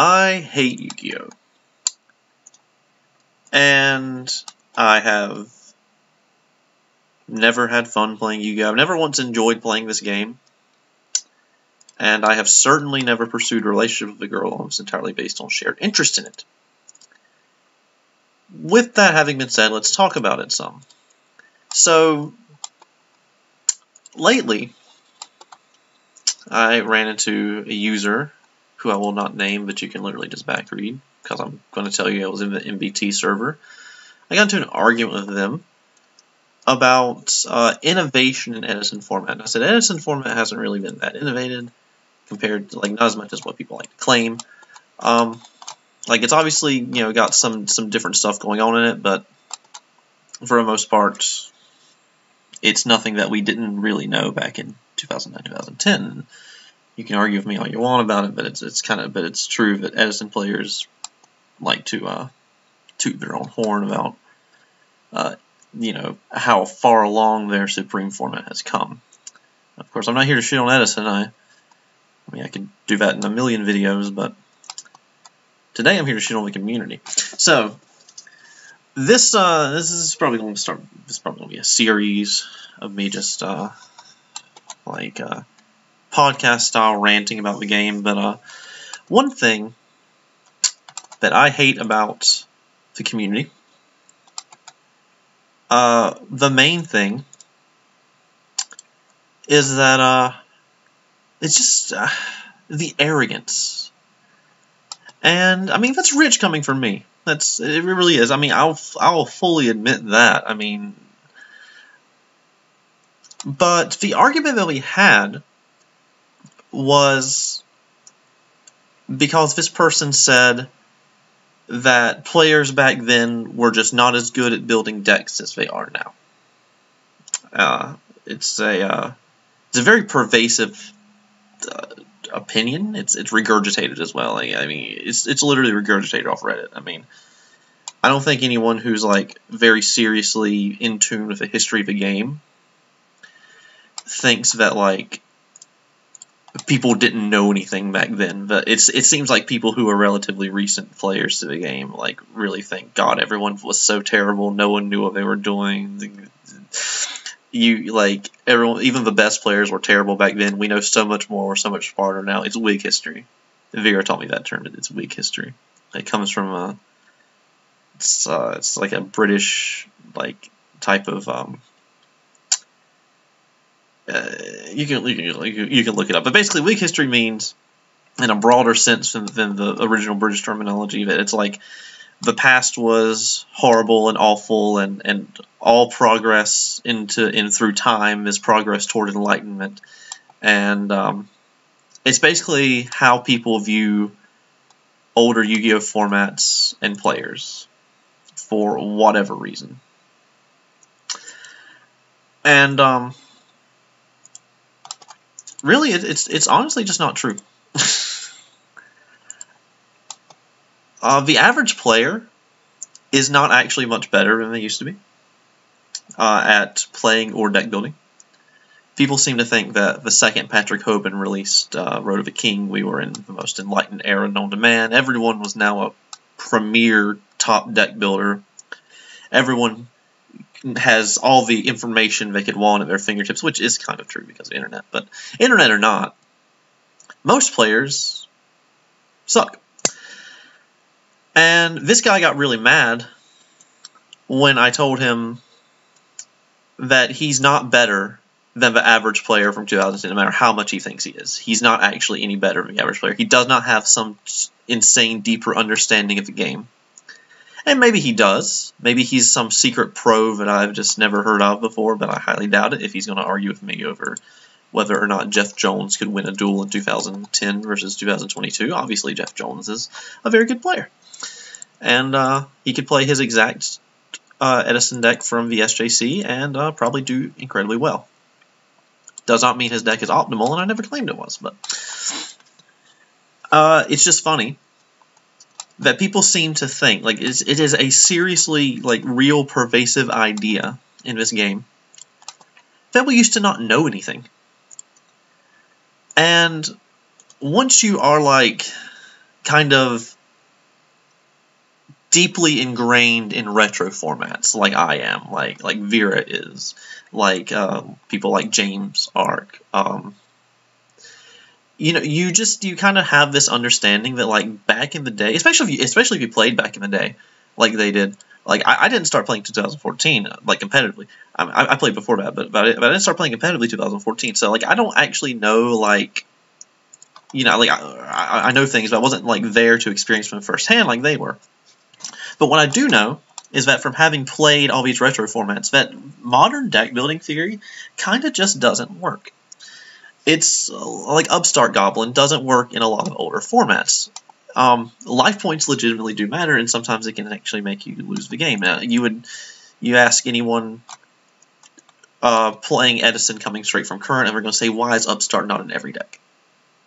I hate Yu-Gi-Oh! And I have never had fun playing Yu-Gi-Oh! I've never once enjoyed playing this game. And I have certainly never pursued a relationship with a girl almost entirely based on shared interest in it. With that having been said, let's talk about it some. So, lately, I ran into a user who I will not name, but you can literally just back read because I'm going to tell you it was in the MBT server. I got into an argument with them about uh, innovation in Edison format. And I said Edison format hasn't really been that innovated compared to like not as much as what people like to claim. Um, like it's obviously you know got some some different stuff going on in it, but for the most part, it's nothing that we didn't really know back in 2009 2010 you can argue with me all you want about it, but it's it's kind of but it's true that Edison players like to uh, toot their own horn about uh, you know how far along their Supreme format has come. Of course, I'm not here to shit on Edison. I, I mean, I could do that in a million videos, but today I'm here to shit on the community. So this uh, this is probably going to start. This is probably going to be a series of me just uh, like. Uh, podcast style ranting about the game, but uh, one thing that I hate about the community, uh, the main thing, is that uh, it's just uh, the arrogance. And I mean that's rich coming from me. That's it really is. I mean I'll I'll fully admit that. I mean but the argument that we had was because this person said that players back then were just not as good at building decks as they are now. Uh, it's a uh, it's a very pervasive uh, opinion. It's it's regurgitated as well. I, I mean, it's it's literally regurgitated off Reddit. I mean, I don't think anyone who's like very seriously in tune with the history of the game thinks that like people didn't know anything back then, but it's it seems like people who are relatively recent players to the game like really think God, everyone was so terrible, no one knew what they were doing. You like everyone, even the best players were terrible back then. We know so much more, we're so much smarter now. It's Whig history. Vera taught me that term. It's Whig history. It comes from a. It's uh, it's like a British like type of um, uh, you can you can you can look it up. But basically, Whig history means, in a broader sense than, than the original British terminology, that it's like the past was horrible and awful, and and all progress into in through time is progress toward enlightenment, and um, it's basically how people view older Yu-Gi-Oh formats and players for whatever reason. And um, really, it, it's it's honestly just not true. uh, the average player is not actually much better than they used to be uh, at playing or deck building. People seem to think that the second Patrick Hoban released uh, Road of the King, we were in the most enlightened era known to man. Everyone was now a premier top deck builder. Everyone has all the information they could want at their fingertips, which is kind of true because of internet. But internet or not, most players suck. And this guy got really mad when I told him that he's not better than the average player from 2010, no matter how much he thinks he is. He's not actually any better than the average player. He does not have some insane, deeper understanding of the game. And maybe he does. Maybe he's some secret pro that I've just never heard of before, but I highly doubt it if he's going to argue with me over whether or not Jeff Jones could win a duel in 2010 versus 2022. Obviously, Jeff Jones is a very good player. And uh, he could play his exact uh, Edison deck from the SJC and uh, probably do incredibly well. Does not mean his deck is optimal, and I never claimed it was, but uh, it's just funny that people seem to think like it is a seriously like real pervasive idea in this game that we used to not know anything. And once you are like kind of deeply ingrained in retro formats like I am, like like Vera is, like uh, people like James Ark. Um, you know, you just you kind of have this understanding that like back in the day, especially if you especially if you played back in the day, like they did. Like I, I didn't start playing 2014 like competitively. I, I played before that, but but I, but I didn't start playing competitively 2014. So like I don't actually know like you know like I, I know things, but I wasn't like there to experience them firsthand like they were. But what I do know is that from having played all these retro formats, that modern deck building theory kind of just doesn't work. It's uh, like Upstart Goblin doesn't work in a lot of older formats. Um, life points legitimately do matter, and sometimes it can actually make you lose the game. Uh, you would you ask anyone uh, playing Edison coming straight from current, and they're going to say, "Why is Upstart not in every deck?"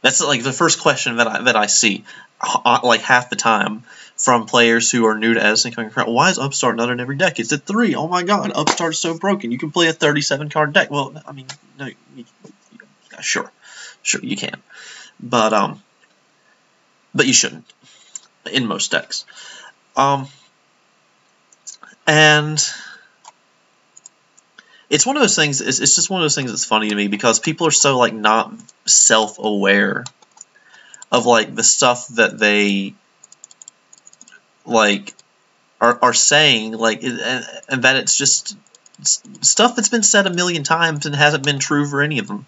That's like the first question that I that I see, uh, like half the time from players who are new to Edison coming from. Why is Upstart not in every deck? It's at three. Oh my God, Upstart's so broken. You can play a 37 card deck. Well, I mean, no, sure, sure you can, but um, but you shouldn't in most decks. Um, and it's one of those things. It's, it's just one of those things that's funny to me because people are so like not self-aware of like the stuff that they like are, are saying like and, and that it's just stuff that's been said a million times and hasn't been true for any of them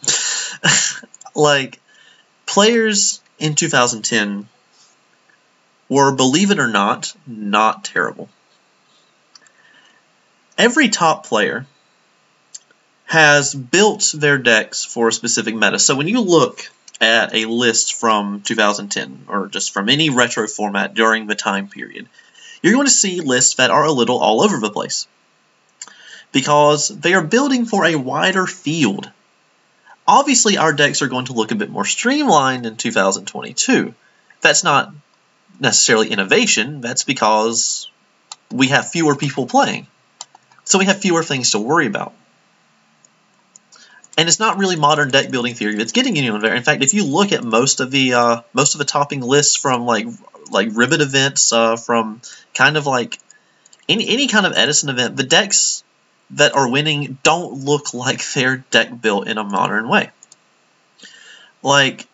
like players in 2010 were believe it or not not terrible. Every top player has built their decks for a specific meta. So when you look at a list from 2010 or just from any retro format during the time period, you're going to see lists that are a little all over the place. Because they are building for a wider field. Obviously, our decks are going to look a bit more streamlined in 2022. That's not necessarily innovation, that's because we have fewer people playing. So we have fewer things to worry about and it's not really modern deck building theory that's getting anyone there. In fact, if you look at most of the uh, most of the topping lists from like like Ribbit events, uh, from kind of like any any kind of Edison event, the decks that are winning don't look like they're deck built in a modern way. Like,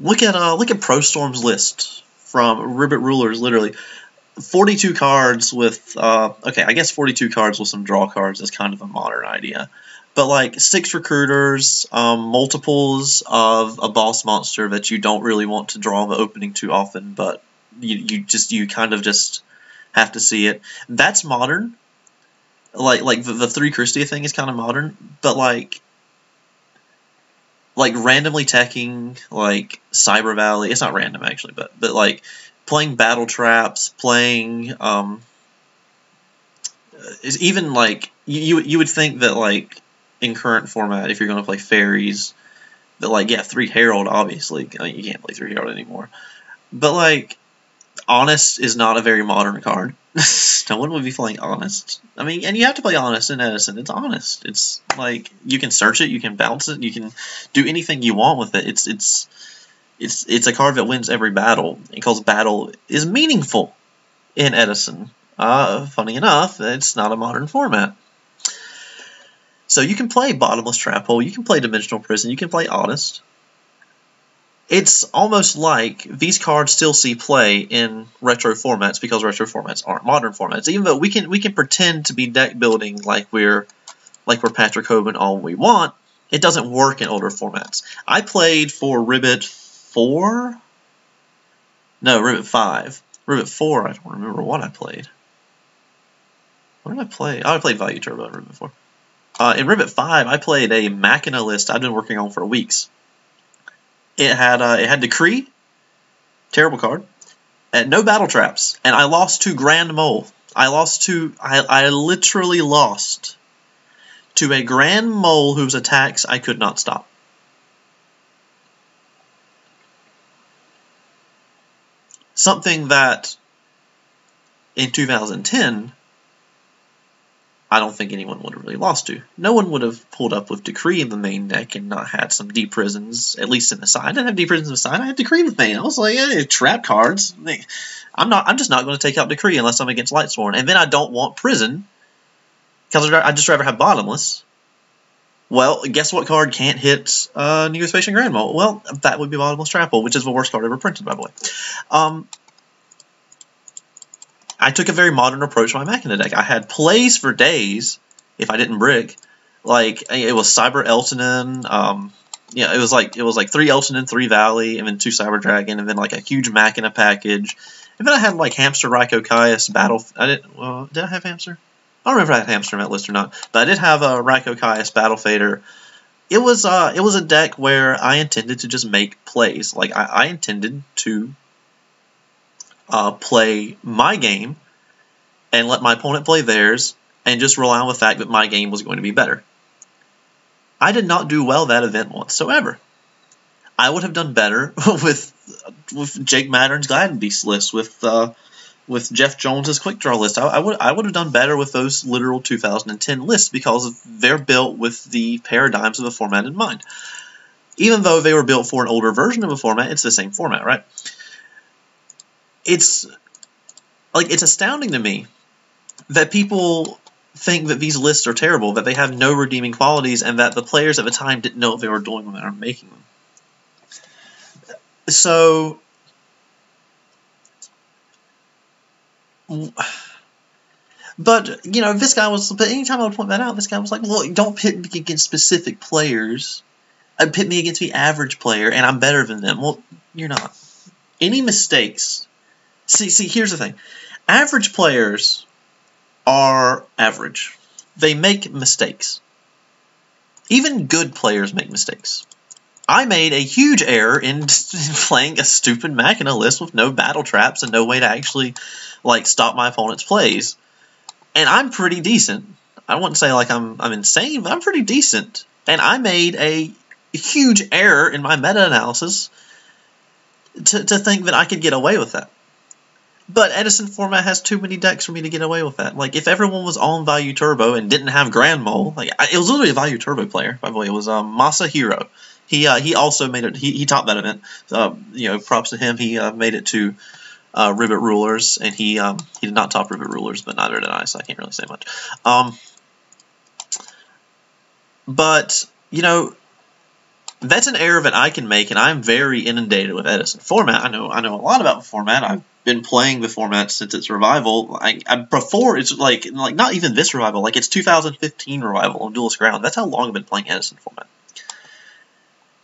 look at uh, look at Pro Storm's list from Ribbit Rulers, literally. 42 cards with, uh, okay, I guess 42 cards with some draw cards is kind of a modern idea but like six recruiters, um, multiples of a boss monster that you don't really want to draw the opening too often, but you, you just you kind of just have to see it. That's modern. Like like the, the three Kristya thing is kind of modern, but like like randomly teching like Cyber Valley. It's not random actually, but but like playing battle traps, playing um, is even like you you would think that like in current format if you're going to play fairies. But like, yeah, three Herald obviously I mean, you can't play three Herald anymore. But like, honest is not a very modern card. no one would be playing honest. I mean, and you have to play honest in Edison. It's honest. It's like you can search it, you can bounce it, you can do anything you want with it. It's it's it's it's a card that wins every battle because battle is meaningful in Edison. Uh, funny enough, it's not a modern format. So you can play Bottomless Trap Hole, you can play Dimensional Prison, you can play Honest. It's almost like these cards still see play in retro formats because retro formats aren't modern formats. Even though we can we can pretend to be deck building like we're like we're Patrick Hoban all we want, it doesn't work in older formats. I played for Ribbit 4? No, Ribbit 5. Ribbit 4, I don't remember what I played. What did I play? Oh, I played Value Turbo in Ribbit 4. Uh, in Ribbit 5, I played a Machina list I've been working on for weeks. It had uh, it had Decree, terrible card, and no battle traps, and I lost to Grand Mole. I lost to I, I literally lost to a Grand Mole whose attacks I could not stop. Something that in 2010 I don't think anyone would have really lost to. No one would have pulled up with Decree in the main deck and not had some deep prisons, at least in the side. I didn't have deep prisons in the side. I had Decree in the main. I was like, hey, trap cards. I'm not. I'm just not going to take out Decree unless I'm against Lightsworn. And then I don't want prison because I'd just rather have bottomless. Well, guess what card can't hit uh, Negotiation Grand Mole? Well, that would be Bottomless Trap Hole, which is the worst card ever printed, by the way. Um, I took a very modern approach to my Machina deck. I had plays for days if I didn't brick. Like it was Cyber Eltanin, um, yeah, it was like it was like three Eltanin, three Valley, and then two Cyber Dragon, and then like a huge Machina package. And then I had like Hamster Ryko Caius Battle. I didn't. Well, did I have Hamster? I don't remember if I had Hamster on that list or not, but I did have a Ryko Caius Battle Fader. It was uh, it was a deck where I intended to just make plays. Like I, I intended to uh, play my game and let my opponent play theirs and just rely on the fact that my game was going to be better. I did not do well that event whatsoever. I would have done better with with Jake Mattern's Gladden Beast list, with uh, with Jeff Jones's Quick Draw list. I, I, would I would have done better with those literal 2010 lists because they're built with the paradigms of the format in mind. Even though they were built for an older version of a format, it's the same format, right? It's like it's astounding to me that people think that these lists are terrible, that they have no redeeming qualities, and that the players at the time didn't know what they were doing they were making them. So, but you know, this guy was. But anytime I would point that out, this guy was like, "Well, don't pit me against specific players. I uh, pit me against the average player, and I'm better than them." Well, you're not. Any mistakes See, see, here's the thing. Average players are average. They make mistakes. Even good players make mistakes. I made a huge error in playing a stupid Machina list with no battle traps and no way to actually like stop my opponent's plays. And I'm pretty decent. I wouldn't say like I'm I'm insane, but I'm pretty decent. And I made a huge error in my meta analysis to, to think that I could get away with that. But Edison format has too many decks for me to get away with that. Like, if everyone was on Value Turbo and didn't have Grand Mole, like, it was literally a Value Turbo player, by the way. It was um, Masahiro. He uh, he also made it, he, he topped that event. Uh, you know, props to him. He uh, made it to uh, Ribbit Rulers, and he um, he did not top Ribbit Rulers, but neither did I, so I can't really say much. Um, but, you know, that's an error that I can make, and I'm very inundated with Edison format. I know I know a lot about format. I've been playing the format since its revival. I, I before it's like like not even this revival, like it's 2015 revival on Duelist Ground. That's how long I've been playing Edison format,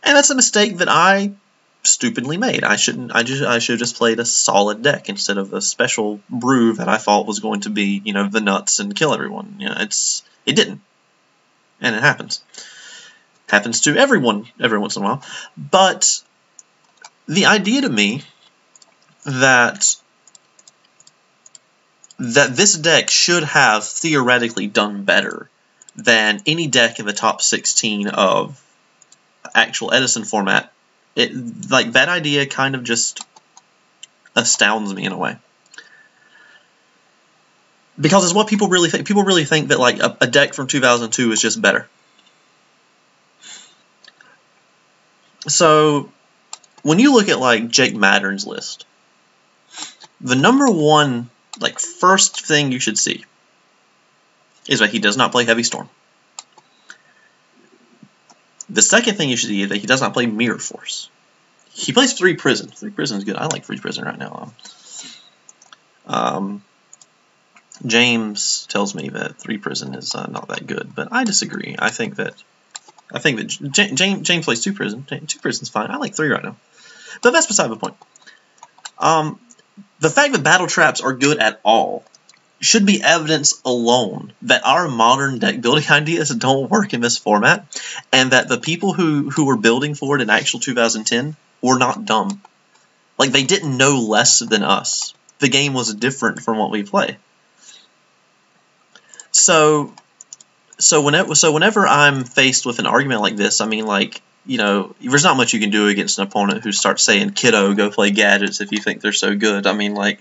and that's a mistake that I stupidly made. I shouldn't. I just I should have just played a solid deck instead of a special brew that I thought was going to be you know the nuts and kill everyone. You know, it's it didn't, and it happens. Happens to everyone every once in a while. But the idea to me that that this deck should have theoretically done better than any deck in the top 16 of actual Edison format. It like that idea kind of just astounds me in a way. Because it's what people really think. People really think that like a, a deck from 2002 is just better. So when you look at like Jake Mattern's list, the number one like first thing you should see is that he does not play Heavy Storm. The second thing you should see is that he does not play Mirror Force. He plays Three Prison. Three Prison is good. I like Three Prison right now. Um, James tells me that Three Prison is uh, not that good, but I disagree. I think that I think that James, James plays two prison. Two prison's fine. I like three right now. But that's beside the point. Um, the fact that battle traps are good at all should be evidence alone that our modern deck building ideas don't work in this format, and that the people who, who were building for it in actual 2010 were not dumb. Like, they didn't know less than us. The game was different from what we play. So, so whenever so whenever I'm faced with an argument like this, I mean like you know there's not much you can do against an opponent who starts saying kiddo go play gadgets if you think they're so good. I mean like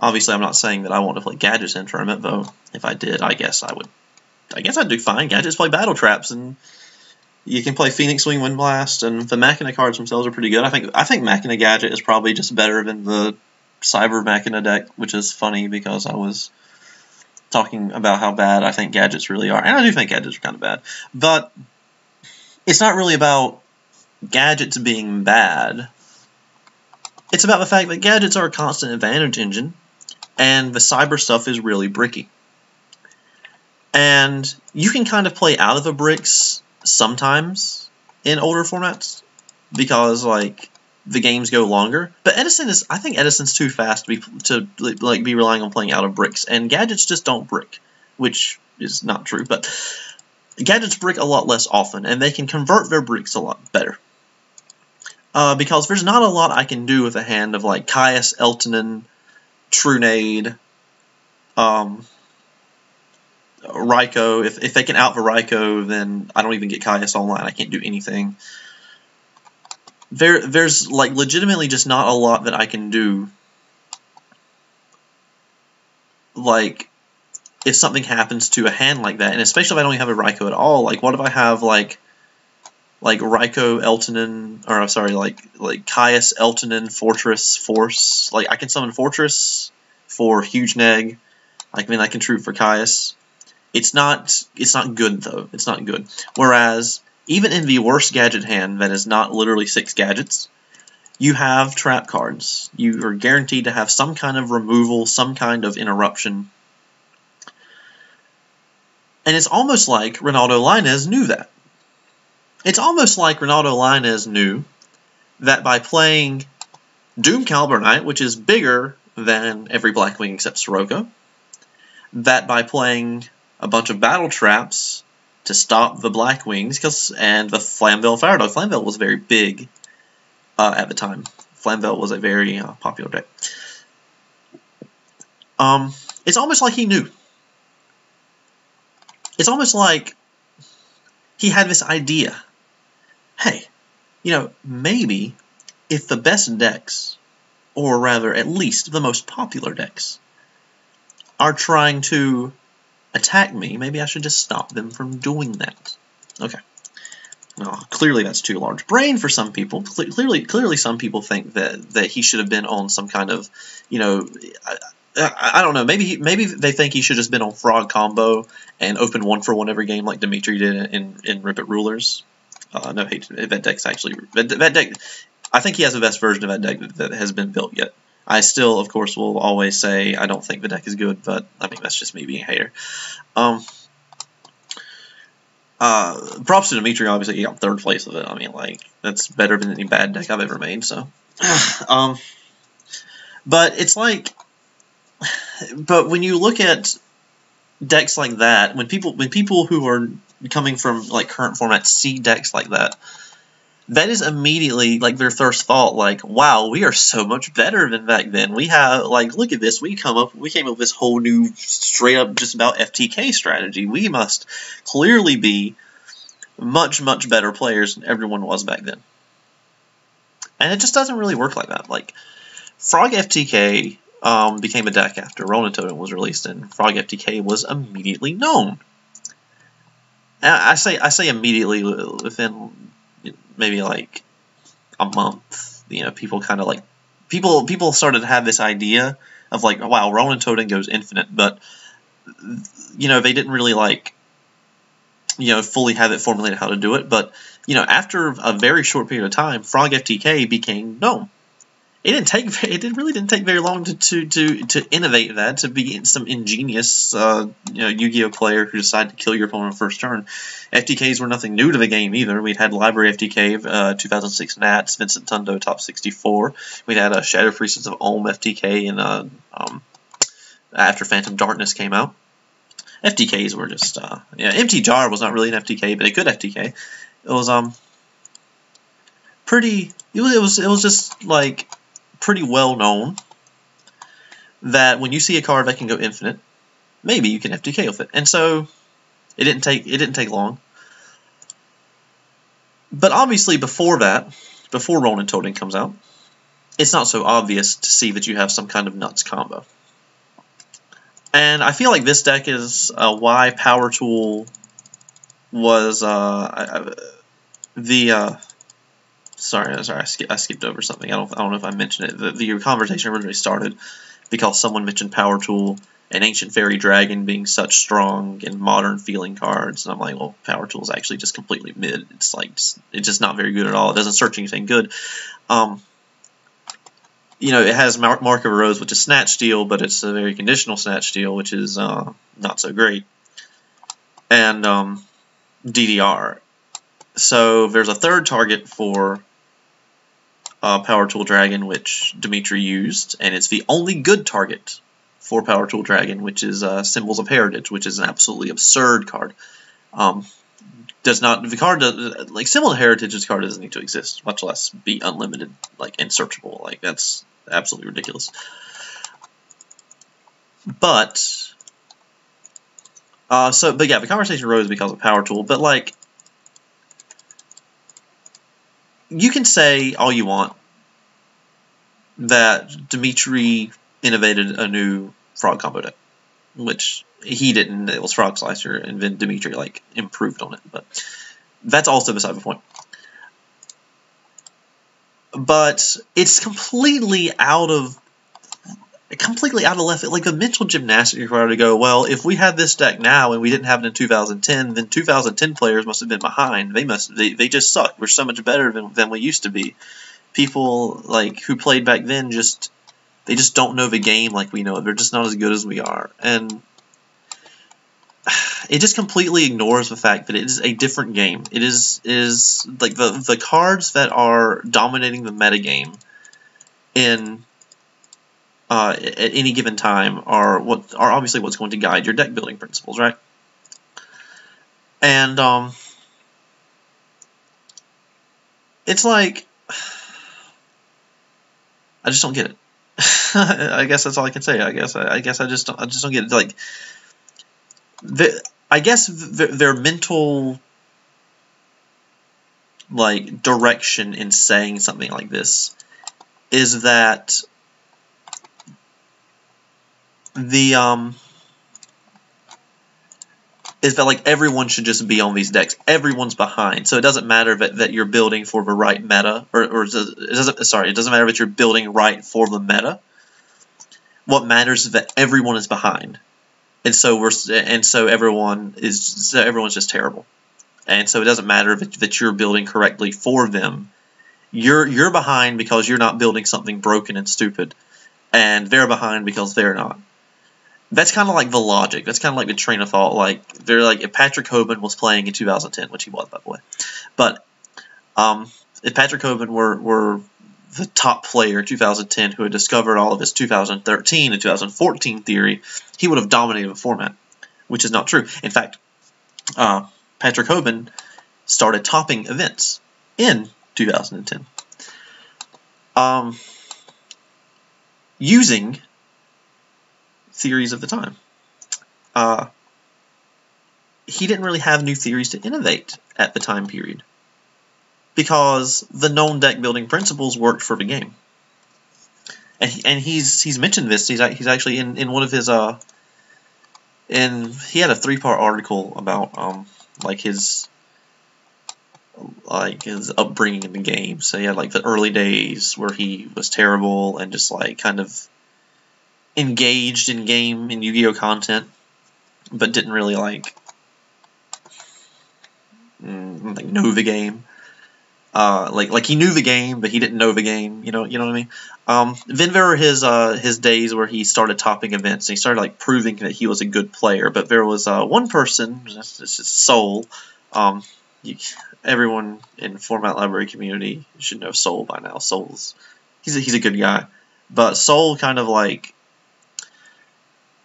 Obviously, I'm not saying that I want to play gadgets in tournament, though. If I did, I guess I would. I guess I'd do fine. Gadgets play battle traps, and you can play Phoenix Wing Wind Blast, and the Machina cards themselves are pretty good. I think I think Machina Gadget is probably just better than the Cyber Machina deck, which is funny because I was talking about how bad I think gadgets really are, and I do think gadgets are kind of bad, but it's not really about gadgets being bad. It's about the fact that gadgets are a constant advantage engine, and the cyber stuff is really bricky. And you can kind of play out of the bricks sometimes in older formats because like the games go longer. But Edison is I think Edison's too fast to be to like be relying on playing out of bricks and gadgets just don't brick, which is not true, but gadgets brick a lot less often and they can convert their bricks a lot better. Uh, because there's not a lot I can do with a hand of like Caius, Eltanin, Trunade, um, Ryko. If, if they can out the Ryko, then I don't even get Caius online. I can't do anything. There, there's like legitimately just not a lot that I can do. Like, if something happens to a hand like that, and especially if I don't have a Ryko at all, like what if I have like like Ryko, Eltanin, or I'm sorry, like like Caius, Eltanin, Fortress, Force. Like I can summon Fortress for Huge Neg. I mean I can Troop for Caius. It's not it's not good though. It's not good. Whereas even in the worst gadget hand that is not literally six gadgets, you have trap cards. You are guaranteed to have some kind of removal, some kind of interruption. And it's almost like Ronaldo Lainez knew that. It's almost like Ronaldo Lainez knew that by playing Doom Caliber Knight, which is bigger than every Blackwing except Sirocco, that by playing a bunch of battle traps to stop the Black Wings because and the Flamvell Firedog. Flamvell was very big uh, at the time. Flamvell was a very uh, popular deck. Um, it's almost like he knew. It's almost like he had this idea. Hey, you know, maybe if the best decks, or rather at least the most popular decks, are trying to attack me, maybe I should just stop them from doing that. Okay. Well, clearly that's too large brain for some people. Clearly, clearly some people think that that he should have been on some kind of, you know, I, don't know. Maybe he, maybe they think he should have been on Frog Combo and open one for one every game like Dimitri did in in Ribbit Rulers. Uh, no hate, that deck's actually that, deck. I think he has the best version of that deck that, that has been built yet. I still, of course, will always say I don't think the deck is good, but I mean that's just me being a hater. Um, uh, props to Dimitri, obviously he got third place with it. I mean, like that's better than any bad deck I've ever made. So, um, but it's like, but when you look at decks like that, when people when people who are coming from like current formats see decks like that, that is immediately like their first thought like wow we are so much better than back then. We have like look at this. We come up we came up with this whole new straight up just about ftk strategy. We must clearly be much much better players than everyone was back then. And it just doesn't really work like that. Like frog ftk um, became a deck after Ronintoadin was released, and Frog FTK was immediately known. And I say I say immediately within maybe like a month, you know, people kind of like people people started to have this idea of like, wow, Ronintoadin goes infinite, but you know, they didn't really like you know fully have it formulated how to do it. But you know, after a very short period of time, Frog FTK became known it didn't take it really didn't take very long to, to, to, to innovate that to be some ingenious uh, you know Yu-Gi-Oh player who decided to kill your opponent first turn. FTKs were nothing new to the game either. We'd had Library FTK, uh, 2006 Nats, Vincent Tundo top 64. We'd had a Shadow Freezes of Olm FTK and uh, um, after Phantom Darkness came out. FTKs were just uh, yeah. Empty Jar was not really an FTK, but a good FTK. It was um pretty. It was it was it was just like pretty well known that when you see a card that can go infinite, maybe you can FTK with it. And so it didn't take it didn't take long. But obviously before that, before Ronintoadin comes out, it's not so obvious to see that you have some kind of nuts combo. And I feel like this deck is uh, why Power Tool was uh, the uh, sorry, sorry, I, sk I, skipped over something. I don't, I don't know if I mentioned it. The, the conversation originally started because someone mentioned Power Tool and Ancient Fairy Dragon being such strong and modern feeling cards, and I'm like, well, Power Tool is actually just completely mid. It's like just, it's just not very good at all. It doesn't search anything good. Um, you know, it has Mark, Mark of a Rose, which is Snatch Steal, but it's a very conditional Snatch Steal, which is uh, not so great. And um, DDR. So there's a third target for uh, Power Tool Dragon, which Dimitri used, and it's the only good target for Power Tool Dragon, which is uh, Symbols of Heritage, which is an absolutely absurd card. Um, does not the card does, like Symbol of Heritage? This card doesn't need to exist, much less be unlimited, like and searchable. Like that's absolutely ridiculous. But uh, so, but yeah, the conversation rose because of Power Tool. But like, you can say all you want that Dimitri innovated a new frog combo deck, which he didn't. It was Frog Slicer, and then Dimitri like improved on it. But that's also beside the point. But it's completely out of completely out of left Like the mental gymnastics required to go, well, if we had this deck now and we didn't have it in 2010, then 2010 players must have been behind. They must they, they just suck. We're so much better than, than we used to be. People like who played back then just they just don't know the game like we know it. They're just not as good as we are. And it just completely ignores the fact that it is a different game. It is is like the the cards that are dominating the metagame in uh, at any given time are what are obviously what's going to guide your deck building principles, right? And um, it's like I just don't get it. I guess that's all I can say. I guess I, I guess I just don't, I just don't get it. Like the I guess the, their mental like direction in saying something like this is that the um is that like everyone should just be on these decks. Everyone's behind, so it doesn't matter that, that you're building for the right meta, or, or it doesn't. Sorry, it doesn't matter that you're building right for the meta. What matters is that everyone is behind, and so we're and so everyone is so everyone's just terrible, and so it doesn't matter that, that you're building correctly for them. You're you're behind because you're not building something broken and stupid, and they're behind because they're not that's kind of like the logic. That's kind of like the train of thought. Like they're like if Patrick Hoban was playing in 2010, which he was by the way, but um, if Patrick Hoban were were the top player in 2010 who had discovered all of his 2013 and 2014 theory, he would have dominated the format, which is not true. In fact, uh, Patrick Hoban started topping events in 2010 um, using theories of the time. Uh, he didn't really have new theories to innovate at the time period because the known deck building principles worked for the game. And, he, and he's he's mentioned this. He's he's actually in, in one of his uh in he had a three part article about um like his like his upbringing in the game. So he had like the early days where he was terrible and just like kind of engaged in game and Yu-Gi-Oh content, but didn't really like mm, like know the game. Uh, like like he knew the game, but he didn't know the game. You know, you know what I mean. Um, then there were his uh, his days where he started topping events. And he started like proving that he was a good player. But there was uh, one person, this is Soul. Um, you, everyone in format library community should know Soul by now. Soul's he's a, he's a good guy, but Soul kind of like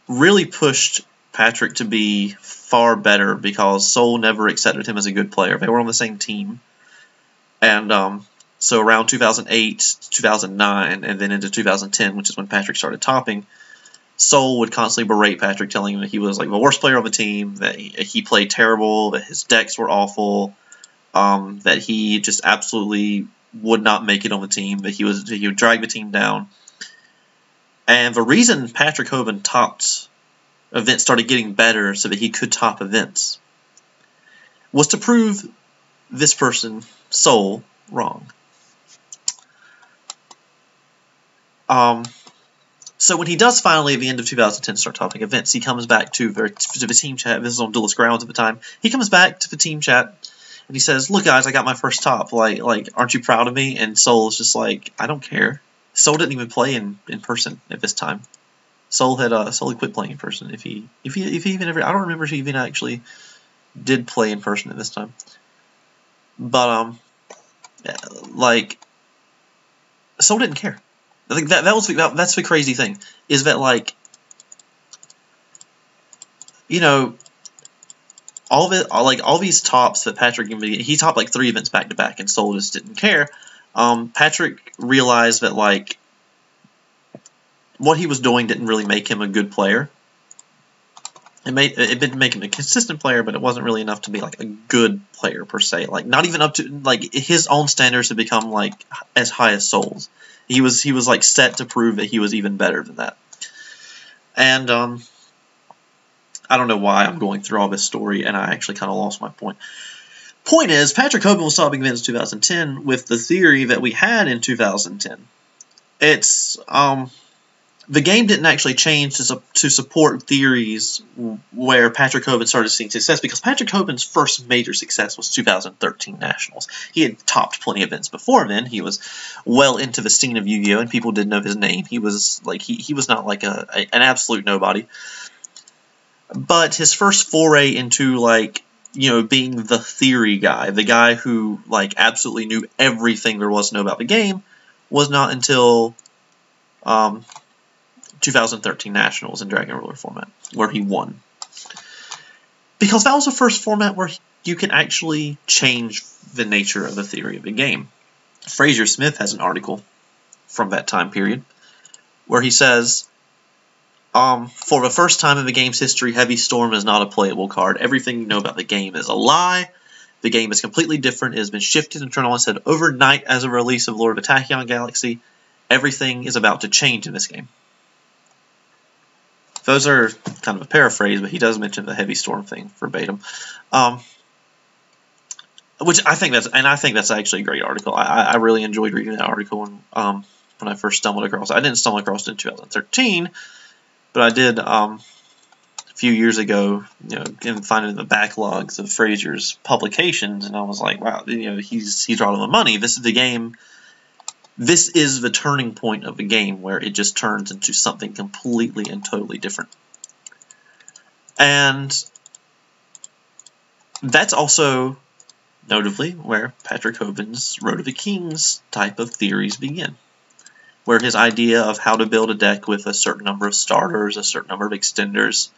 really pushed Patrick to be far better because Soul never accepted him as a good player. They were on the same team. And um, so around 2008, 2009, and then into 2010, which is when Patrick started topping, Soul would constantly berate Patrick, telling him that he was like the worst player on the team, that he, he played terrible, that his decks were awful, um, that he just absolutely would not make it on the team, that he was he would drag the team down. And the reason Patrick Hoban topped events started getting better so that he could top events was to prove this person, Soul, wrong. Um, so when he does finally, at the end of 2010, start topping events, he comes back to, the, to the team chat. This is on Duelist Grounds at the time. He comes back to the team chat and he says, "Look, guys, I got my first top. Like, like, aren't you proud of me?" And Soul is just like, "I don't care." Soul didn't even play in, in person at this time. Soul had uh, Soul had quit playing in person. If he if he if he even ever I don't remember if he even actually did play in person at this time. But um, like Soul didn't care. I think that that was that, that's the crazy thing is that like you know all of it all, like all these tops that Patrick he topped like three events back to back and Soul just didn't care. Um, Patrick realized that like what he was doing didn't really make him a good player. It made it didn't make him a consistent player, but it wasn't really enough to be like a good player per se. Like not even up to like his own standards had become like as high as Soul's. He was he was like set to prove that he was even better than that. And um, I don't know why I'm going through all this story, and I actually kind of lost my point. Point is, Patrick Hoban was stopping events in 2010 with the theory that we had in 2010. It's um, the game didn't actually change to, to support theories where Patrick Hoban started seeing success because Patrick Hoban's first major success was 2013 Nationals. He had topped plenty of events before then. He was well into the scene of Yu-Gi-Oh! and people didn't know his name. He was like he, he was not like a, a an absolute nobody. But his first foray into like you know being the theory guy, the guy who like absolutely knew everything there was to know about the game, was not until um, 2013 Nationals in Dragon Ruler format, where he won. Because that was the first format where you can actually change the nature of the theory of the game. Fraser Smith has an article from that time period where he says, um, for the first time in the game's history, Heavy Storm is not a playable card. Everything you know about the game is a lie. The game is completely different. It has been shifted and turned on its head overnight as a release of Lord of the Tachyon Galaxy. Everything is about to change in this game. Those are kind of a paraphrase, but he does mention the heavy storm thing verbatim. Um, which I think that's, and I think that's actually a great article. I, I really enjoyed reading that article when, um, when I first stumbled across it. I didn't stumble across it in 2013, but I did um, a few years ago, you know, and finding the backlogs of Frazier's publications, and I was like, wow, you know, he's he's drawing the money. This is the game this is the turning point of the game where it just turns into something completely and totally different. And that's also notably where Patrick Hoban's Road of the Kings type of theories begin. Where his idea of how to build a deck with a certain number of starters, a certain number of extenders,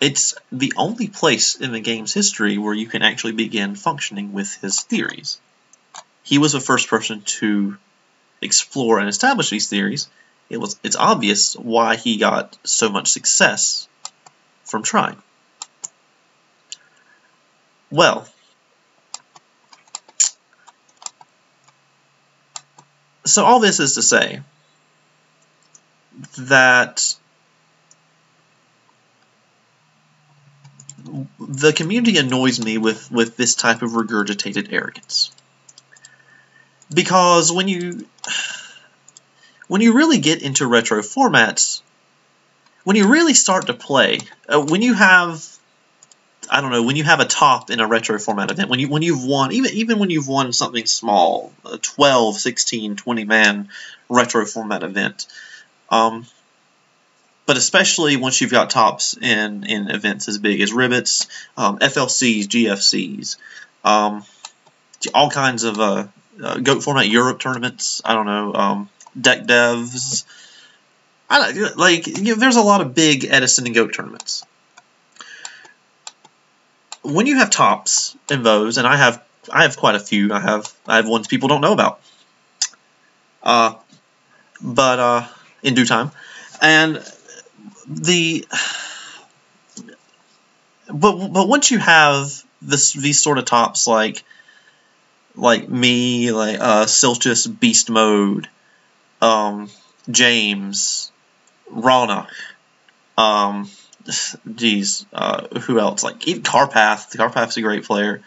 it's the only place in the game's history where you can actually begin functioning with his theories he was the first person to explore and establish these theories, it was it's obvious why he got so much success from trying. Well, so all this is to say that the community annoys me with, with this type of regurgitated arrogance. Because when you when you really get into retro formats, when you really start to play, uh, when you have I don't know, when you have a top in a retro format event, when you when you've won even even when you've won something small, a 12, 16, 20 man retro format event, um, but especially once you've got tops in in events as big as Ribbits, um, FLCs, GFCs, um, all kinds of uh, uh, Goat format Europe tournaments. I don't know um, deck devs. I like you know, there's a lot of big Edison and Goat tournaments. When you have tops in those, and I have I have quite a few. I have I have ones people don't know about. Uh, but uh, in due time, and the but but once you have this these sort of tops like like me, like uh, Silchus Beast Mode, um, James, Rana, Um, geez, uh, who else? Like even Carpath. Carpath's a great player.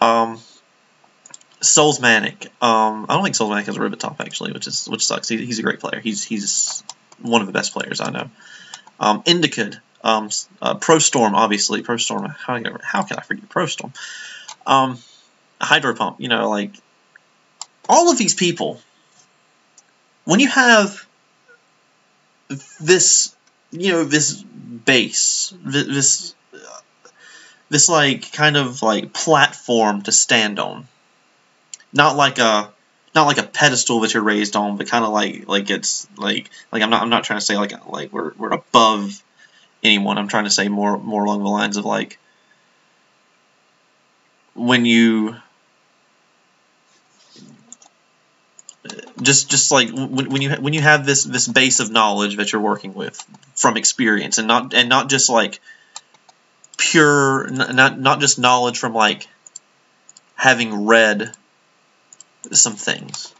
Um, Souls Manic. Um, I don't think Souls Manic has a ribbit top actually, which is which sucks. He, he's a great player. He's he's one of the best players I know. Um, Indicud. Um, uh, Pro Storm, obviously. Pro Storm. How, how can I forget Pro Storm? Um, Hydro Pump. You know, like all of these people. When you have this, you know, this base, this, this like kind of like platform to stand on not like a not like a pedestal that you're raised on, but kind of like like it's like like I'm not I'm not trying to say like like we're we're above anyone. I'm trying to say more more along the lines of like when you just just like when, when you when you have this this base of knowledge that you're working with from experience and not and not just like pure not not just knowledge from like having read some things.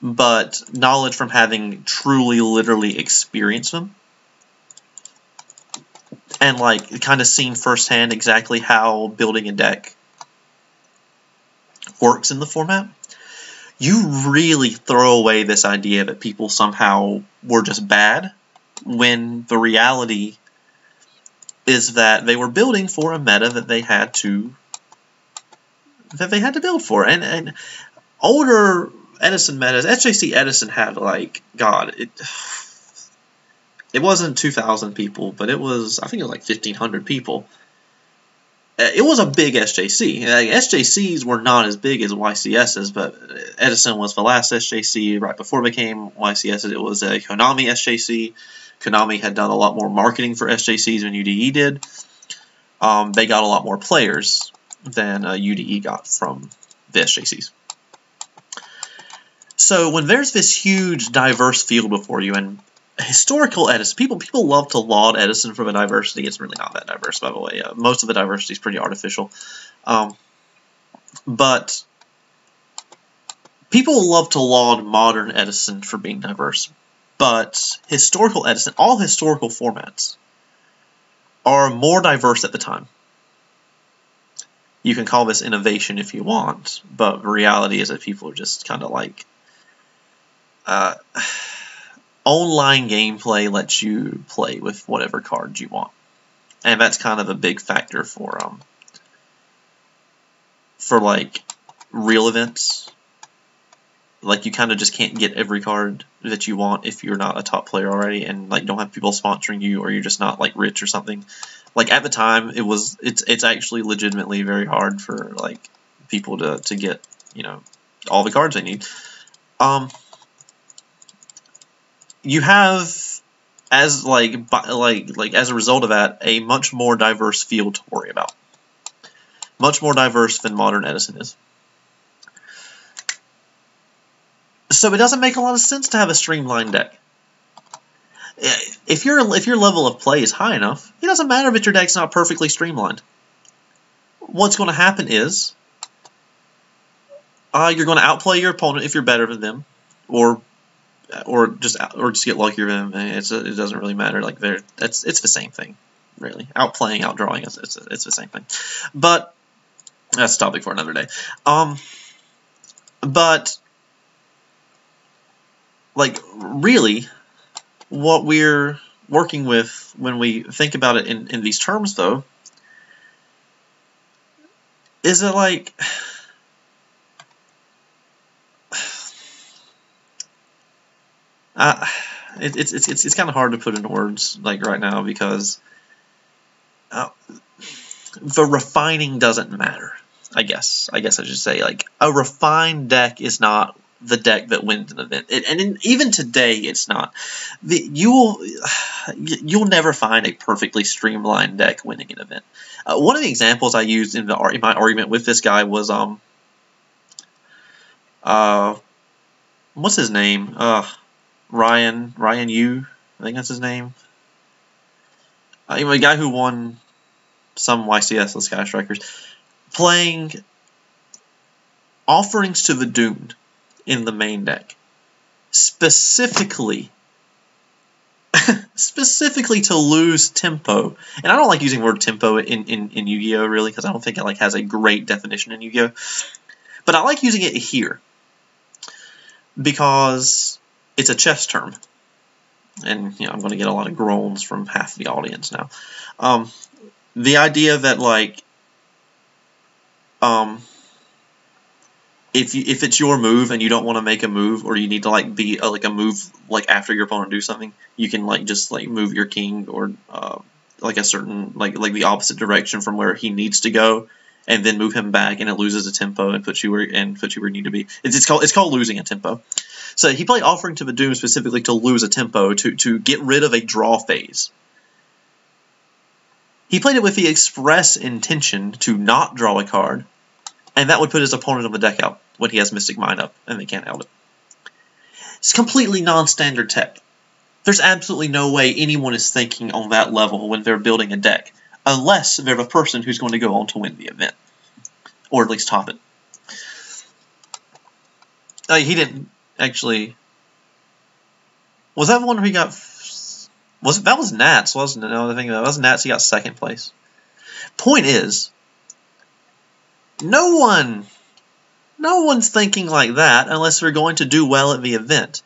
But knowledge from having truly, literally experienced them. And, like, kind of seen firsthand exactly how building a deck works in the format. You really throw away this idea that people somehow were just bad when the reality is that they were building for a meta that they had to that they had to build for. And and older Edison metas, SJC Edison had like God, it it wasn't 2,000 people, but it was I think it was like 1,500 people. Uh, it was a big SJC. Like, SJCs were not as big as YCSs, but Edison was the last SJC. Right before it became YCS, it was a Konami SJC. Konami had done a lot more marketing for SJCs than UDE did. Um, they got a lot more players than uh, UDE got from the SJCs. So when there's this huge diverse field before you and historical Edison, people people love to laud Edison for the diversity. It's really not that diverse, by the way. Uh, most of the diversity is pretty artificial. Um, but people love to laud modern Edison for being diverse. But historical Edison, all historical formats, are more diverse at the time you can call this innovation if you want, but reality is that people are just kind of like uh, online gameplay lets you play with whatever cards you want, and that's kind of a big factor for um for like real events. Like you kind of just can't get every card that you want if you're not a top player already, and like don't have people sponsoring you, or you're just not like rich or something. Like at the time it was it's it's actually legitimately very hard for like people to to get you know all the cards they need. Um you have as like like like as a result of that a much more diverse field to worry about. Much more diverse than modern edison is. So it doesn't make a lot of sense to have a streamlined deck. If your if your level of play is high enough, it doesn't matter if your deck's not perfectly streamlined. What's going to happen is uh, you're going to outplay your opponent if you're better than them, or or just or just get luckier than them. It's it doesn't really matter. Like they're it's it's the same thing, really. Outplaying, outdrawing, it's it's, it's the same thing. But that's a topic for another day. Um, but like really what we're working with when we think about it in, in these terms, though, is it like. It, it's it's it's, it's kind of hard to put into words like right now because uh, the refining doesn't matter. I guess I guess I should say like a refined deck is not the deck that wins an event. It, and in, even today, it's not. The, you will you'll never find a perfectly streamlined deck winning an event. Uh, one of the examples I used in, the, in my argument with this guy was um uh what's his name uh Ryan Ryan Yu I think that's his name. Uh, a guy who won some YCS the Sky Strikers playing offerings to the doomed in the main deck. Specifically, specifically to lose tempo. And I don't like using word tempo in, in, in Yu-Gi-Oh! really because I don't think it like has a great definition in Yu-Gi-Oh! But I like using it here because it's a chess term. And you know, I'm going to get a lot of groans from half the audience now. Um, the idea that like um, if you, if it's your move and you don't want to make a move or you need to like be a, uh, like a move like after your opponent do something, you can like just like move your king or uh, like a certain like like the opposite direction from where he needs to go, and then move him back, and it loses a tempo and puts you where and puts you where you need to be. It's, it's called it's called losing a tempo. So he played Offering to the Doom specifically to lose a tempo to to get rid of a draw phase. He played it with the express intention to not draw a card, and that would put his opponent on the deck out when he has Mystic Mine up and they can't out it. It's completely non-standard tech. There's absolutely no way anyone is thinking on that level when they're building a deck, unless they're a person who's going to go on to win the event, or at least top it. Uh, he didn't actually. Was that the one he got? Was that was Nats, wasn't it? No, I that was Nats. He got second place. Point is, no one no one's thinking like that unless they're going to do well at the event.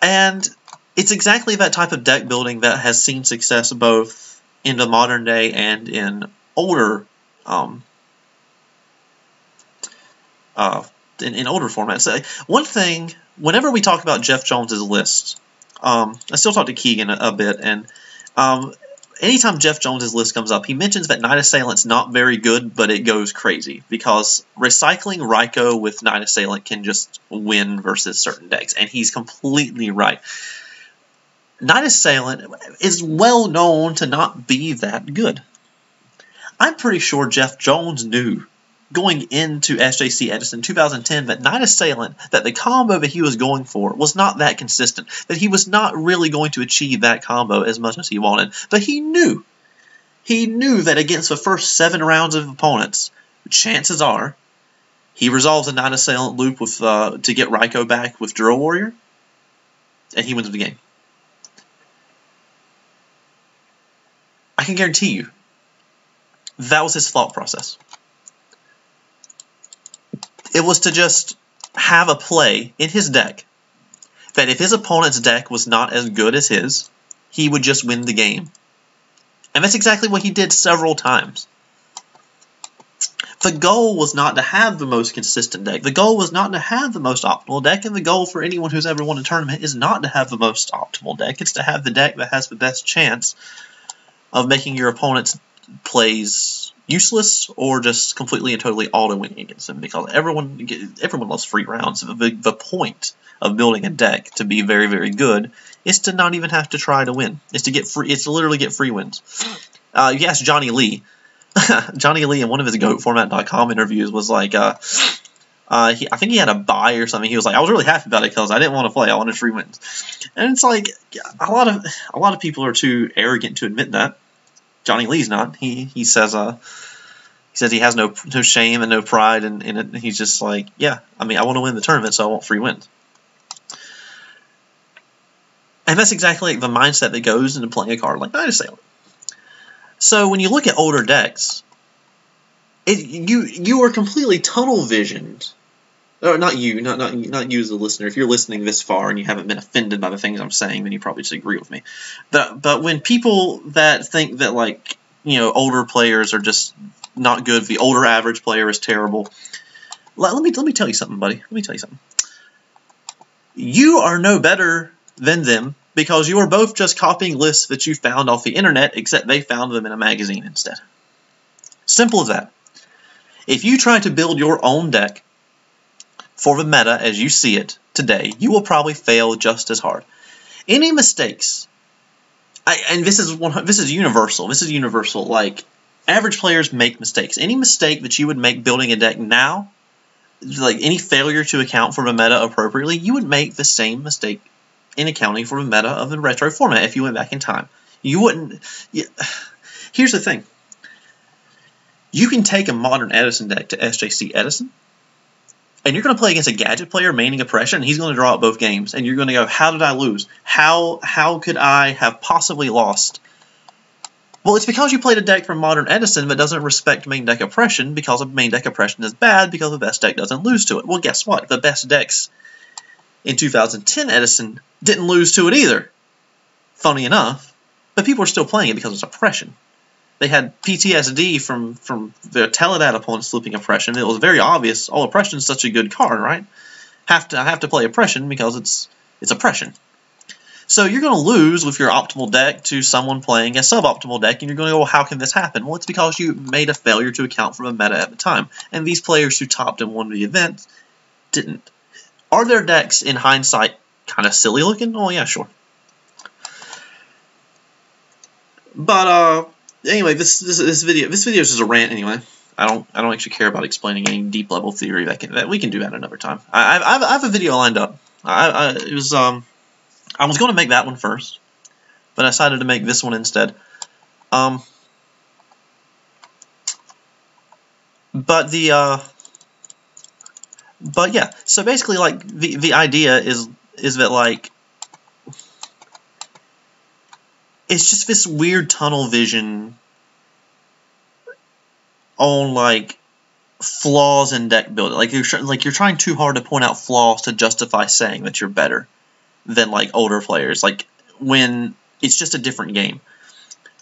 And it's exactly that type of deck building that has seen success both in the modern day and in older um, uh, in, in older formats. One thing, whenever we talk about Jeff Jones's list, um, I still talk to Keegan a, a bit, and um, anytime Jeff Jones's list comes up, he mentions that Night Assailant's not very good, but it goes crazy because recycling Ryko with Night Assailant can just win versus certain decks, and he's completely right. Night Assailant is well known to not be that good. I'm pretty sure Jeff Jones knew going into SJC Edison 2010 that Night Assailant, that the combo that he was going for was not that consistent, that he was not really going to achieve that combo as much as he wanted. But he knew. He knew that against the first seven rounds of opponents, chances are he resolves a Night Assailant loop with uh, to get Ryko back with Drill Warrior, and he wins the game. I can guarantee you that was his thought process. It was to just have a play in his deck that if his opponent's deck was not as good as his, he would just win the game. And that's exactly what he did several times. The goal was not to have the most consistent deck. The goal was not to have the most optimal deck, and the goal for anyone who's ever won a tournament is not to have the most optimal deck. It's to have the deck that has the best chance of making your opponent's plays useless or just completely and totally auto winning against them because everyone everyone loves free rounds. The, the point of building a deck to be very very good is to not even have to try to win. It's to get free. It's to literally get free wins. Uh, ask Johnny Lee. Johnny Lee in one of his GOATformat.com interviews was like, uh, uh, he, I think he had a buy or something. He was like, I was really happy about it because I didn't want to play. I wanted free wins. And it's like a lot of a lot of people are too arrogant to admit that. Johnny Lee's not. He he says uh he says he has no no shame and no pride it. He's just like, yeah, I mean, I want to win the tournament, so I want free wins. And that's exactly like the mindset that goes into playing a card like Night of Assailant. So when you look at older decks, it, you you are completely tunnel visioned not you, not not not you as a listener. If you're listening this far and you haven't been offended by the things I'm saying, then you probably disagree with me. But but when people that think that like you know older players are just not good, the older average player is terrible. Let, let me let me tell you something, buddy. Let me tell you something. You are no better than them because you are both just copying lists that you found off the internet, except they found them in a magazine instead. Simple as that. If you try to build your own deck for the meta as you see it today, you will probably fail just as hard. Any mistakes, I, and this is one, this is universal. This is universal. Like average players make mistakes. Any mistake that you would make building a deck now, like any failure to account for the meta appropriately, you would make the same mistake in accounting for the meta of the retro format if you went back in time. You wouldn't. You, here's the thing. You can take a modern Edison deck to SJC Edison and you're going to play against a gadget player maining oppression, and he's going to draw out both games, and you're going to go, how did I lose? How how could I have possibly lost? Well, it's because you played a deck from Modern Edison that doesn't respect main deck oppression because of main deck oppression is bad because the best deck doesn't lose to it. Well, guess what? The best decks in 2010 Edison didn't lose to it either. Funny enough, but people are still playing it because it's oppression. They had PTSD from from their Teledad opponents flipping oppression. It was very obvious. Oh, oppression is such a good card, right? Have to I have to play oppression because it's it's oppression. So you're going to lose with your optimal deck to someone playing a suboptimal deck, and you're going to go, well, how can this happen? Well, it's because you made a failure to account for the meta at the time, and these players who topped and won the event didn't. Are their decks, in hindsight, kind of silly looking? Oh, yeah, sure. But, uh, anyway, this, this this video this video is just a rant anyway. I don't I don't actually care about explaining any deep level theory that can that we can do that another time. I I, I have a video lined up. I, I it was um I was going to make that one first, but I decided to make this one instead. Um, but the uh, but yeah, so basically, like the the idea is is that like it's just this weird tunnel vision on like flaws in deck building. Like you're like you're trying too hard to point out flaws to justify saying that you're better than like older players. Like when it's just a different game.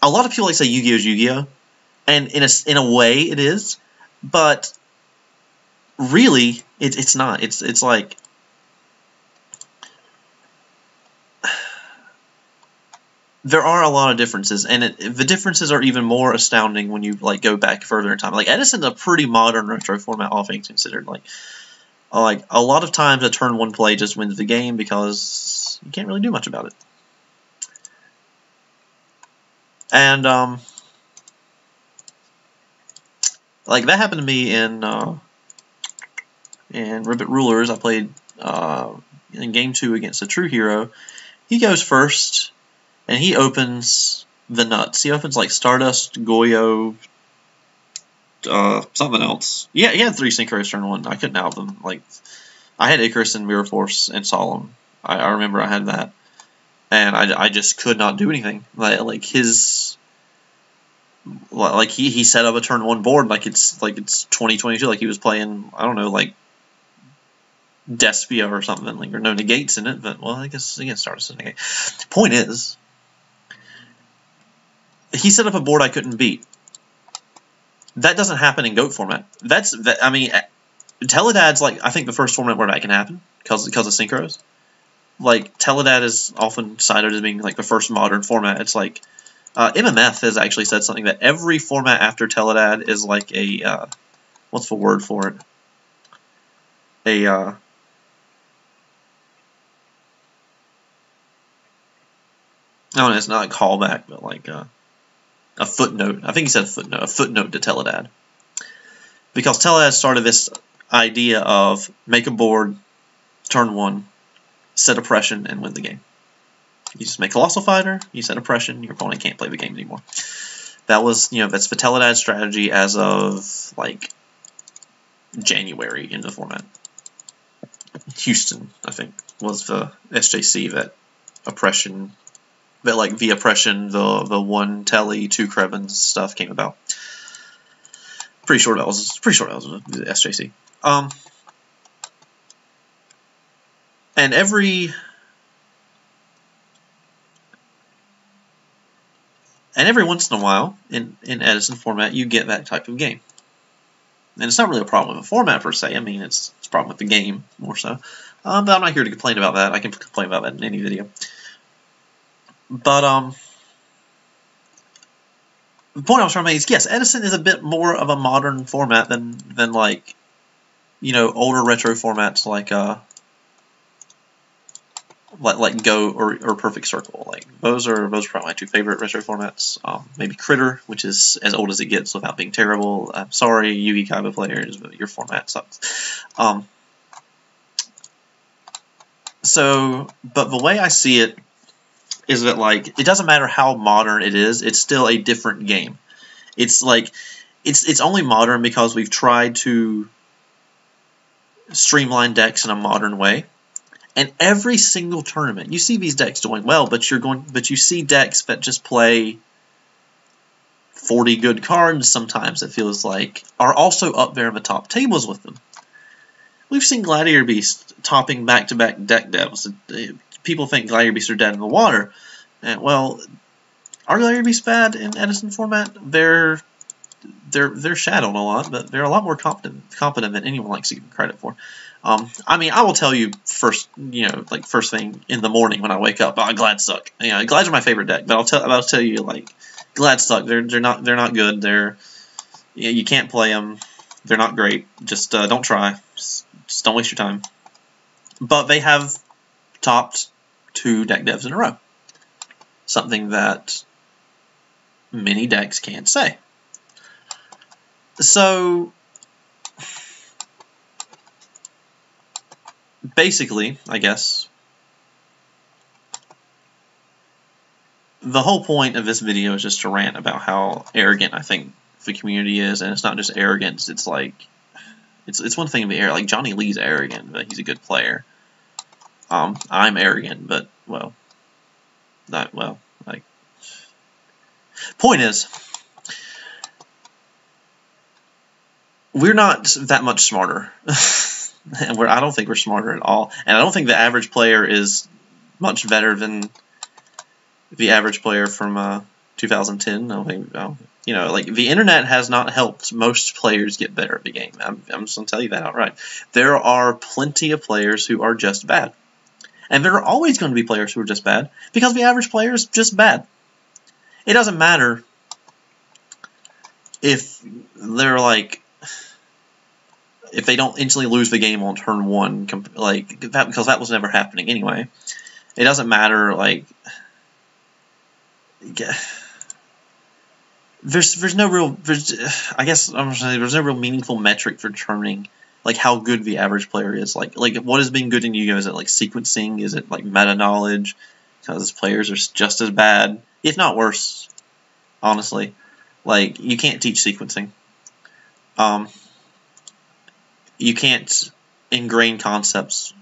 A lot of people like say Yu-Gi-Oh is Yu-Gi-Oh, and in a in a way it is, but really it, it's not. It's it's like there are a lot of differences, and it, the differences are even more astounding when you like go back further in time. Like Edison's a pretty modern retro format, all things considered. Like, like a lot of times a turn one play just wins the game because you can't really do much about it. And um, like that happened to me in uh, in Ribbit Rulers. I played uh, in game two against a True Hero. He goes first and he opens the nuts. He opens like Stardust, Goyo, uh, something else. Yeah, he had three synchros turn one. I couldn't out them. Like, I had Icarus and Mirror Force and Solemn. I, I remember I had that, and I, I just could not do anything. Like, like his, like he he set up a turn one board like it's like it's 2022. Like he was playing. I don't know, like Despia or something. Like, or no negates in it. But well, I guess again, Stardust is negate. Point is he set up a board I couldn't beat. That doesn't happen in GOAT format. That's that, I mean, Teledad's like I think the first format where that can happen because because of synchros. Like Teledad is often cited as being like the first modern format. It's like uh, MMF has actually said something that every format after Teledad is like a uh, what's the word for it? A uh, know, it's not a callback, but like uh, a footnote. I think he said a footnote, a footnote to Teledad. Because Teledad started this idea of make a board, turn one, set oppression, and win the game. You just make Colossal Fighter, you set oppression, your opponent can't play the game anymore. That was, you know, that's the Teledad strategy as of, like, January in the format. Houston, I think, was the SJC that oppression that like the oppression, the the one telly, two Krebons stuff came about. Pretty sure that was pretty sure that was SJC. Um, and every and every once in a while in in Edison format you get that type of game. And it's not really a problem with the format per se. I mean, it's, it's a problem with the game more so. Um, but I'm not here to complain about that. I can complain about that in any video. But um, the point I was trying to make is yes, Edison is a bit more of a modern format than than like you know older retro formats like uh like like Go or, or Perfect Circle. Like those are those are probably my two favorite retro formats. Um, maybe Critter, which is as old as it gets without being terrible. I'm sorry, Yugi Kaiba players, but your format sucks. Um, so, but the way I see it is that like it doesn't matter how modern it is, it's still a different game. It's like it's it's only modern because we've tried to streamline decks in a modern way. And every single tournament, you see these decks doing well, but you're going, but you see decks that just play 40 good cards. Sometimes it feels like are also up there in the top tables with them. We've seen Gladiator Beast topping back-to-back deck devs. People think Gladiator Beasts are dead in the water. And, well, are Gladiator Beasts bad in Edison format? They're they're they're shadowed a lot, but they're a lot more competent competent than anyone likes to give credit for. Um, I mean, I will tell you first, you know, like first thing in the morning when I wake up, oh, Glad suck. You know, Glads my favorite deck, but I'll tell I'll tell you like Glad suck. They're they're not they're not good. They're you, know, you can't play them. They're not great. Just uh, don't try. Just, just don't waste your time. But they have topped two deck devs in a row. Something that many decks can't say. So basically, I guess, the whole point of this video is just to rant about how arrogant I think the community is, and it's not just arrogance, it's like, it's, it's one thing to be arrogant, like Johnny Lee's arrogant, but he's a good player. Um, I'm arrogant, but, well, not, well, like, point is, we're not that much smarter. and we're, I don't think we're smarter at all. And I don't think the average player is much better than the average player from uh, 2010. I don't think, you know, like the internet has not helped most players get better at the game. I'm, I'm just going to tell you that outright. There are plenty of players who are just bad. And there are always going to be players who are just bad because the average player is just bad. It doesn't matter if they're like if they don't instantly lose the game on turn one, like that because that was never happening anyway. It doesn't matter like there's there's no real there's I guess I'm saying there's no real meaningful metric for determining like how good the average player is. Like like what has been good in Yu-Gi-Oh? Is it like sequencing? Is it like meta knowledge? Because players are just as bad, if not worse. Honestly, like you can't teach sequencing. Um, you can't ingrain concepts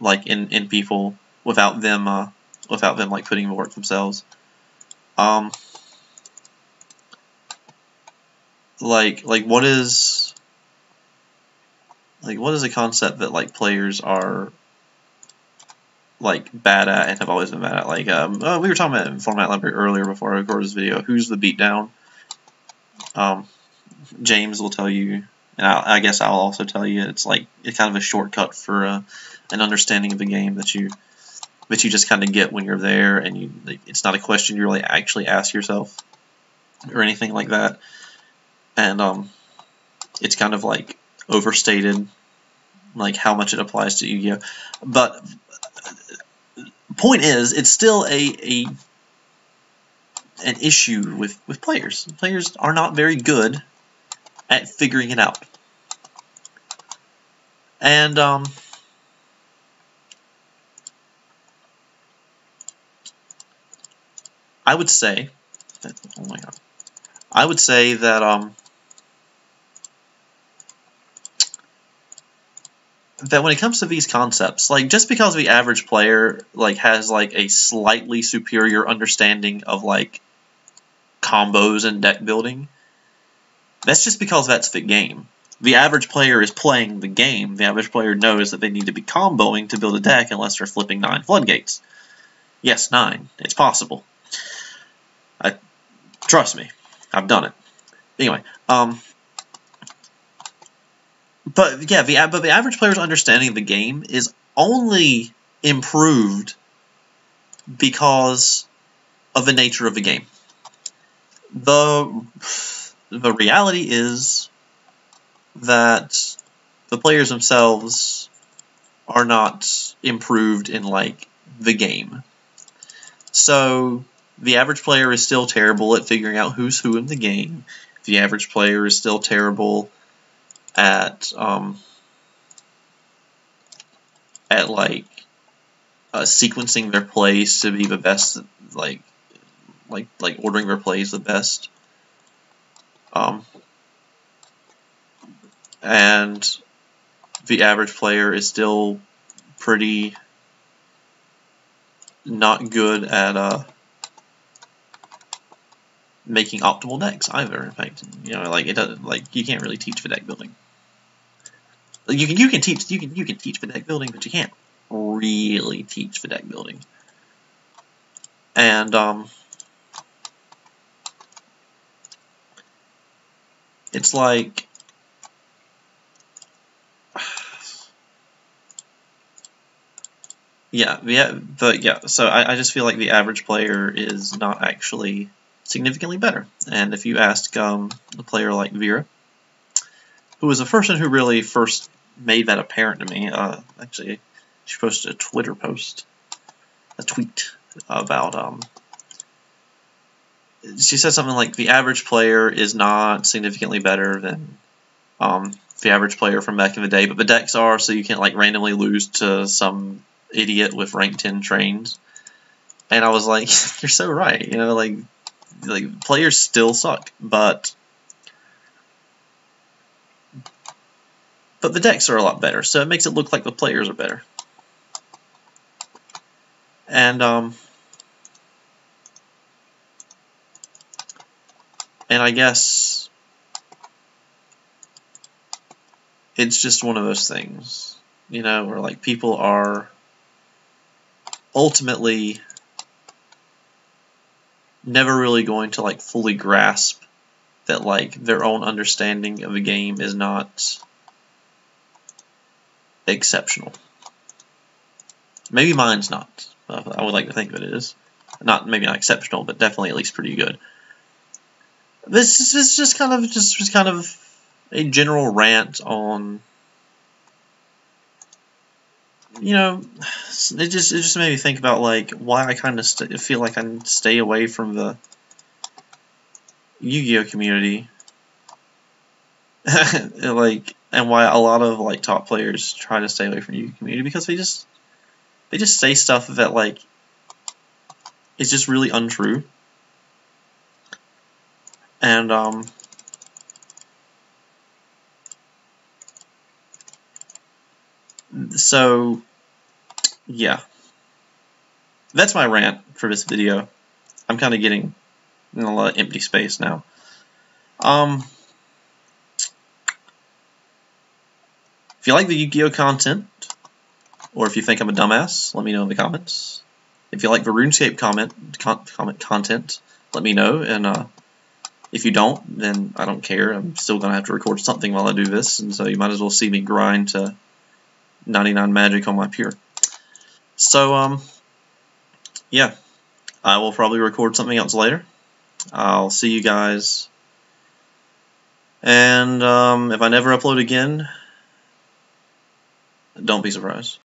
like in, in people without them uh, without them like putting the work themselves. Um, like like what is like what is a concept that like players are like bad at and have always been bad at? Like um, oh, we were talking about in format library earlier before I recorded this video. Who's the beatdown? Um, James will tell you and I, I, guess I'll also tell you it's like it's kind of a shortcut for uh, an understanding of the game that you that you just kind of get when you're there, and you it's not a question you really actually ask yourself or anything like that, and um, it's kind of like overstated, like how much it applies to Yu-Gi-Oh. But point is, it's still a a an issue with with players. Players are not very good at figuring it out. And um, I would say that, oh my god, I would say that um, that when it comes to these concepts, like just because the average player like has like a slightly superior understanding of like combos and deck building, that's just because that's the game. The average player is playing the game. The average player knows that they need to be comboing to build a deck unless they're flipping nine floodgates. Yes, nine. It's possible. I trust me. I've done it. Anyway, um, but yeah, the but the average player's understanding of the game is only improved because of the nature of the game. The the reality is that the players themselves are not improved in like the game. So the average player is still terrible at figuring out who's who in the game. The average player is still terrible at um, at like uh, sequencing their plays to be the best, like like like ordering their plays the best. Um, and the average player is still pretty not good at uh, making optimal decks either. In fact, you know, like it doesn't like you can't really teach for deck building. You can you can teach you can you can teach for deck building, but you can't really teach for deck building. And um, it's like yeah, yeah, but yeah. So I, I just feel like the average player is not actually significantly better. And if you ask um, a player like Vera, who was the person who really first made that apparent to me, uh, actually, she posted a Twitter post, a tweet about, um, she said something like the average player is not significantly better than um, the average player from back in the day, but the decks are, so you can't like randomly lose to some idiot with rank 10 trains. And I was like, you're so right, you know, like like players still suck, but but the decks are a lot better, so it makes it look like the players are better. And um and I guess it's just one of those things, you know, where like people are ultimately never really going to like fully grasp that like their own understanding of a game is not exceptional. Maybe mine's not. I would like to think that it is. Not maybe not exceptional, but definitely at least pretty good. This is, this is just kind of just, just kind of a general rant on you know, it just it just made me think about like why I kind of feel like I stay away from the Yu-Gi-Oh community, like, and why a lot of like top players try to stay away from Yu-Gi-Oh community because they just they just say stuff that like is just really untrue, and um. so yeah. That's my rant for this video. I'm kind of getting in a lot of empty space now. Um if you like the Yu-Gi-Oh content or if you think I'm a dumbass let me know in the comments if you like the RuneScape comment con comment content let me know and uh if you don't, then I don't care. I'm still going to have to record something while I do this, and so you might as well see me grind to 99 magic on my pure. So, um, yeah, I will probably record something else later. I'll see you guys. And um, if I never upload again, don't be surprised.